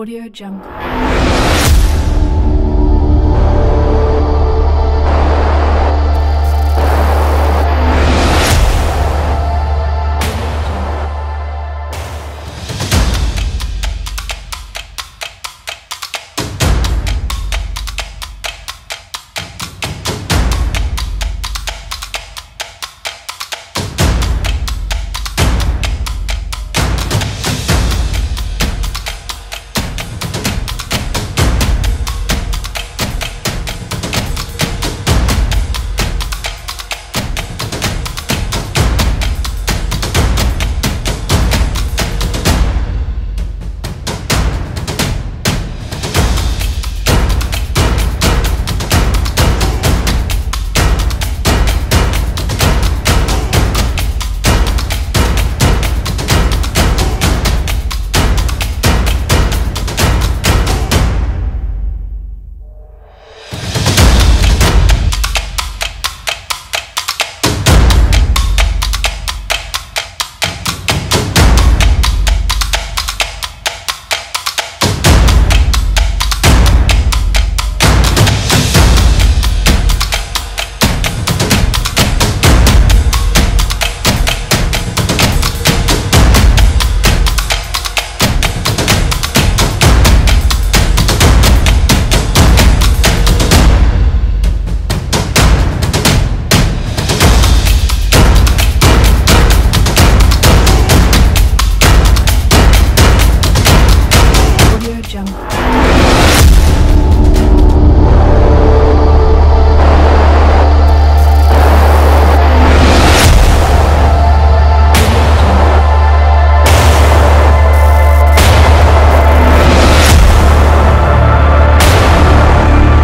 Audio Jungle. Audio Jungle.